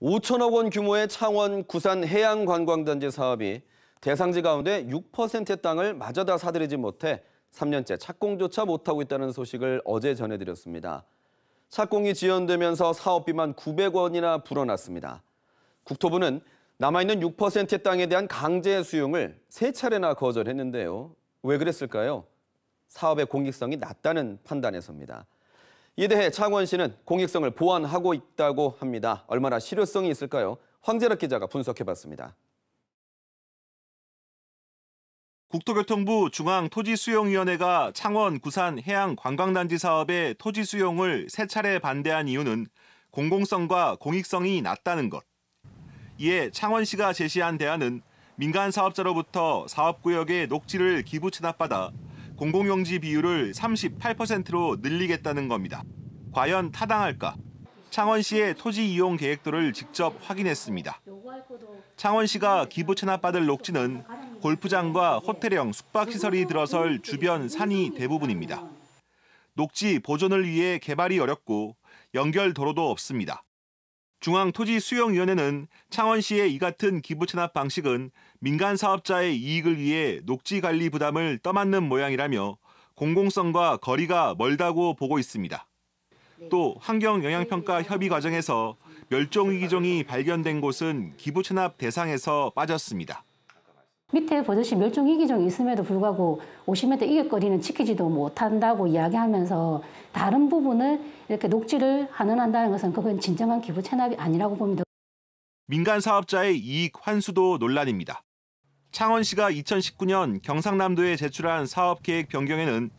5천억 원 규모의 창원 구산 해양관광단지 사업이 대상지 가운데 6%의 땅을 마저 다 사들이지 못해 3년째 착공조차 못하고 있다는 소식을 어제 전해드렸습니다. 착공이 지연되면서 사업비만 900원이나 불어났습니다. 국토부는 남아있는 6%의 땅에 대한 강제 수용을 세 차례나 거절했는데요. 왜 그랬을까요? 사업의 공익성이 낮다는 판단에서입니다. 이에 대해 창원시는 공익성을 보완하고 있다고 합니다. 얼마나 실효성이 있을까요? 황재락 기자가 분석해봤습니다. 국토교통부 중앙토지수용위원회가 창원 구산 해양 관광단지 사업의 토지 수용을 세 차례 반대한 이유는 공공성과 공익성이 낮다는 것. 이에 창원시가 제시한 대안은 민간 사업자로부터 사업구역의 녹지를 기부 체납받아 공공용지 비율을 38%로 늘리겠다는 겁니다. 과연 타당할까? 창원시의 토지 이용 계획도를 직접 확인했습니다. 창원시가 기부 체납받을 녹지는 골프장과 호텔형 숙박시설이 들어설 주변 산이 대부분입니다. 녹지 보존을 위해 개발이 어렵고 연결 도로도 없습니다. 중앙토지수용위원회는 창원시의 이 같은 기부 체납 방식은 민간 사업자의 이익을 위해 녹지 관리 부담을 떠맡는 모양이라며 공공성과 거리가 멀다고 보고 있습니다. 또 환경영향평가 협의 과정에서 멸종위기종이 발견된 곳은 기부 체납 대상에서 빠졌습니다. 밑에 보듯이 멸종위기종이 있음에도 불구하고 50m 이격거리는 지키지도 못한다고 이야기하면서 다른 부분을 이렇게 녹지를 환원한다는 것은 그건 진정한 기부 체납이 아니라고 봅니다. 민간 사업자의 이익 환수도 논란입니다. 창원시가 2019년 경상남도에 제출한 사업 계획 변경에는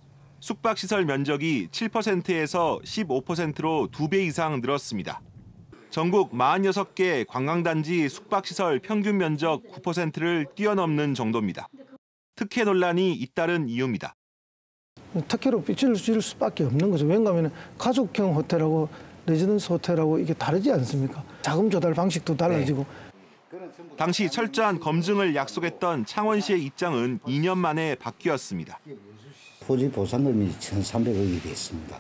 숙박시설 면적이 7%에서 15%로 2배 이상 늘었습니다. 전국 46개 관광단지 숙박시설 평균 면적 9%를 뛰어넘는 정도입니다. 특혜 논란이 잇따른 이유입니다. 특혜로 빚을 질 수밖에 없는 거죠. 왜냐하면 가족형 호텔하고 레지던스 호텔하고 이게 다르지 않습니까? 자금 조달 방식도 달라지고. 당시 철저한 검증을 약속했던 창원시의 입장은 2년 만에 바뀌었습니다. 토지 보상금이 1,300억이 됐습니다.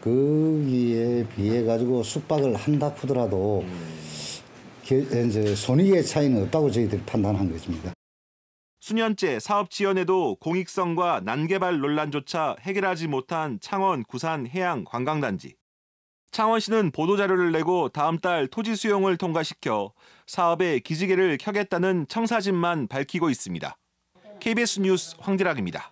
거기에 비해 가지고 숙박을 한다 하더라도 이제 손익의 차이는 없다고 저희들이 판단한 것입니다. 수년째 사업 지연에도 공익성과 난개발 논란조차 해결하지 못한 창원 구산 해양 관광단지. 창원시는 보도자료를 내고 다음 달 토지 수용을 통과시켜 사업의 기지개를 켜겠다는 청사진만 밝히고 있습니다. KBS 뉴스 황지락입니다.